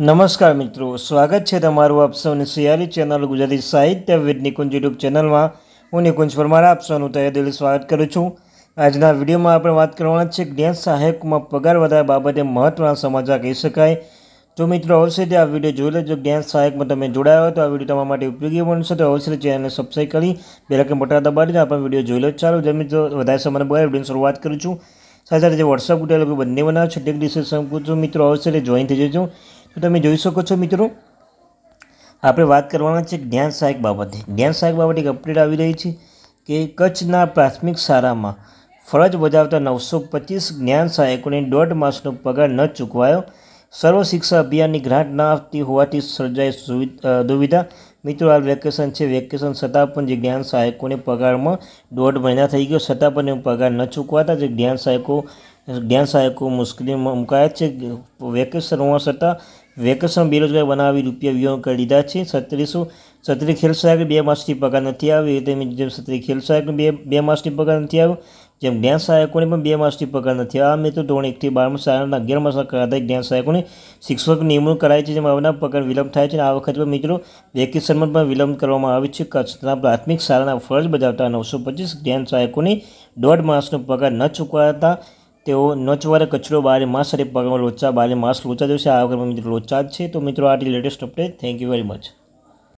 નમસ્કાર મિત્રો, સ્વાગત છે તમારું આપ સૌની સિયારી ચેનલ ગુજરાતી સાહિત્ય વિદ નિકુંજ યુટ્યુબ ચેનલમાં. હું નિકુંજ પરમાર, આપ સૌનું તહે દિલ સ્વાગત કરું છું. આજના વિડીયોમાં આપણે વાત કરવાના છે જ્ઞાન સહાયકમાં પગાર વધારા બાબતે મહત્ત્વના સમાચાર કહી શકાય. તો મિત્રો અવશ્યથી આ વીડિયો જોઈ લેજો. જ્ઞાન સહાયકમાં તમે જોડાયા હોય તો આ વીડિયો તમારા માટે ઉપયોગી બનશે. તો અવશ્ય ચેનલને સબસ્ક્રાઈબ કરી બેલકન બટન દબાવીને આપણે વીડિયો જોઈ લો. ચાલો, જે મિત્રો, વધારે સમય બગાડ, વિડીયોની શરૂઆત કરું છું. સાથે સાથે જે વોટ્સઅપ ગ્રુપ લોકો બંને બનાવે છે ટેક ડિસ્કશન પૂછું મિત્રો, અવશ્ય જોઈન થઈ જજો. તો તમે જોઈ શકો છો મિત્રો, આપણે વાત કરવાના છે જ્ઞાન સહાયક બાબતે. જ્ઞાન સહાયક બાબતે એક અપડેટ આવી રહી છે કે કચ્છના પ્રાથમિક શાળામાં ફરજ બજાવતા નવસો પચીસ જ્ઞાન સહાયકોને દોઢ માસનો પગાર ન ચૂકવાયો. સર્વ શિક્ષા અભિયાનની ગ્રાન્ટ ન આપતી હોવાથી સર્જાઈ દુવિધા. મિત્રો, હાલ વેકેશન છે. વેકેશન છતાં પણ જે જ્ઞાન સહાયકોને પગારમાં દોઢ મહિના થઈ ગયો, છતાં પણ એ પગાર ન ચૂકવાતા. જે જ્ઞાન સહાયકો જ્ઞાન સહાયકો મુશ્કેલીમાં મુકાયા છે. વેકેશન હોવા છતાં વેકેશન બેરોજગાર બનાવી રૂપિયા વ્યવહાર કરી લીધા છે. છત્રીસો સત્રી ખેલ સહાયક બે માસથી પગાર નથી આવ્યો. તેમ જેમ સત્રી ખેલ સહાયકને બે બે માસથી પગાર નથી આવ્યો, જેમ જ્ઞાન સહાયકોને પણ બે માસથી પગાર નથી આ મિત્રો ધોરણ એકથી બારમાં શાળાના અગિયાર માસના કરાતા જ્ઞાન સહાયકોને શિક્ષક નિમણૂક કરાય છે, જેમાં આવનાર પગાર વિલંબ થાય છે. અને આ વખતે પણ મિત્રો વેકેશનમાં પણ વિલંબ કરવામાં આવે છે. કચ્છના પ્રાથમિક શાળાના ફરજ બજાવતા નવસો પચીસ જ્ઞાન સહાયકોને દોઢ માસનો પગાર ન ચૂકવાતા તેઓ નચવારે કચરો બારે માસ અરે પગારમાં લોચા બારે માસ લોચા જશે આ વખતે મિત્રો લોચા જ છે. તો મિત્રો, આટલી latest update thank you very much